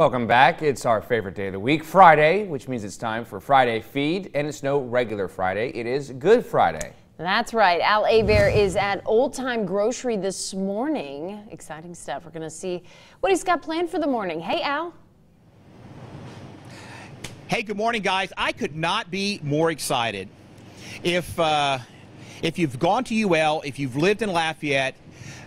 Welcome back. It's our favorite day of the week, Friday, which means it's time for Friday Feed, and it's no regular Friday. It is Good Friday. That's right. Al Hebert is at Old Time Grocery this morning. Exciting stuff. We're going to see what he's got planned for the morning. Hey, Al. Hey, good morning, guys. I could not be more excited. If uh, if you've gone to UL, if you've lived in Lafayette,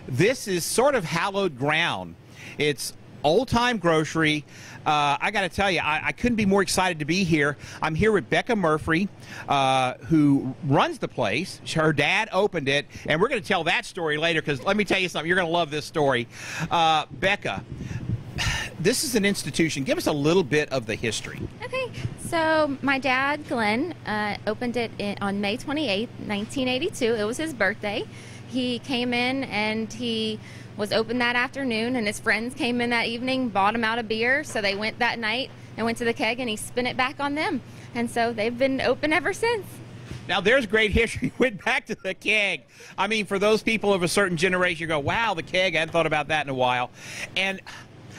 this is sort of hallowed ground. It's old time grocery. Uh, I got to tell you, I, I, couldn't be more excited to be here. I'm here with Becca Murphy, uh, who runs the place. Her dad opened it, and we're going to tell that story later because let me tell you something. You're going to love this story. Uh, Becca, this is an institution. Give us a little bit of the history. Okay, so my dad, Glenn, uh, opened it in, on May 28, 1982. It was his birthday. He came in and he was open that afternoon, and his friends came in that evening, bought him out a beer. So they went that night and went to the keg, and he spun it back on them. And so they've been open ever since. Now, there's great history. Went back to the keg. I mean, for those people of a certain generation, you go, wow, the keg. I hadn't thought about that in a while. And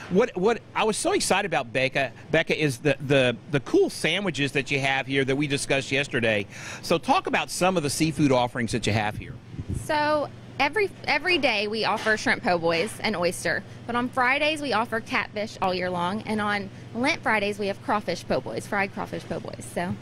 what what I was so excited about Becca Becca is the the the cool sandwiches that you have here that we discussed yesterday. So talk about some of the seafood offerings that you have here. So every every day we offer shrimp po' boys and oyster, but on Fridays we offer catfish all year long, and on Lent Fridays we have crawfish po' boys, fried crawfish po' boys. So.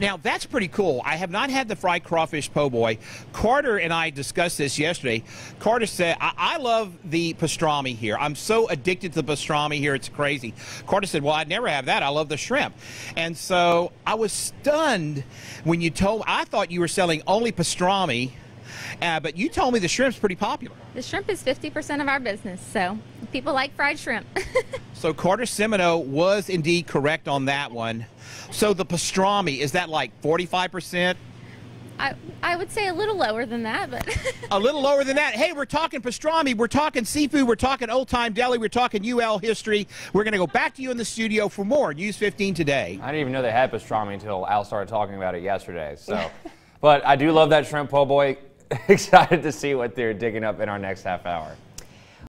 Now that's pretty cool. I have not had the fried crawfish po' boy. Carter and I discussed this yesterday. Carter said, I, I love the pastrami here. I'm so addicted to the pastrami here, it's crazy. Carter said, Well, I'd never have that. I love the shrimp. And so I was stunned when you told I thought you were selling only pastrami uh, but you told me the shrimp's pretty popular. The shrimp is 50% of our business, so people like fried shrimp. so Carter Semino was indeed correct on that one. So the pastrami, is that like 45%? I, I would say a little lower than that, but a little lower than that. Hey, we're talking pastrami, we're talking seafood, we're talking old time deli, we're talking UL history. We're going to go back to you in the studio for more News 15 today. I didn't even know they had pastrami until Al started talking about it yesterday. So, but I do love that shrimp po' boy. excited to see what they're digging up in our next half hour.